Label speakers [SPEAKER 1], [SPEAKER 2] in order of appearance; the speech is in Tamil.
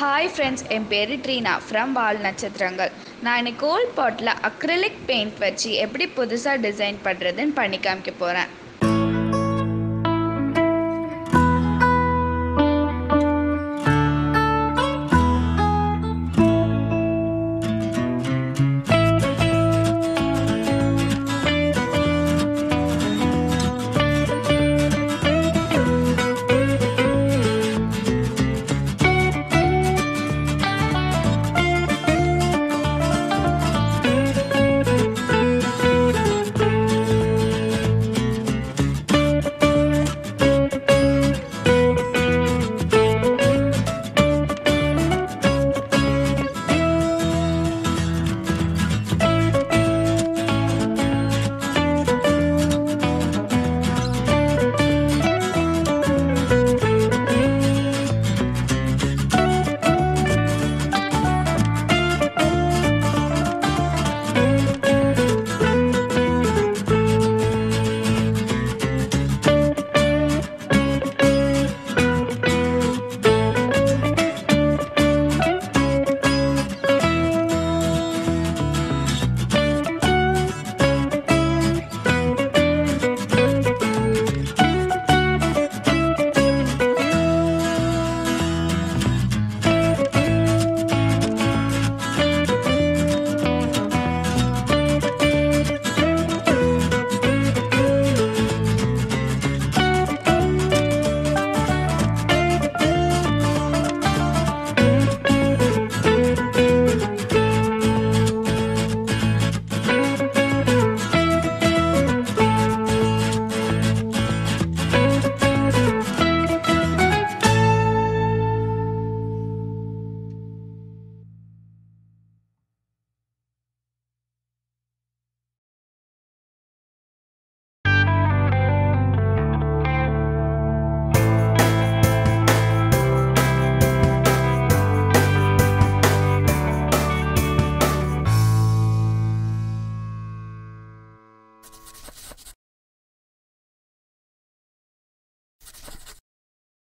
[SPEAKER 1] ஹாய் ஃப்ரெண்ட்ஸ் என் பேர் ட்ரீனா ஃப்ரம் வால் நட்சத்திரங்கள். நான் இன்னைக்கு கோல்ட் பாட்டில் அக்ரிலிக் பெயிண்ட் வச்சு எப்படி புதுசாக டிசைன் பண்ணுறதுன்னு பண்ணி காமிக்க போகிறேன்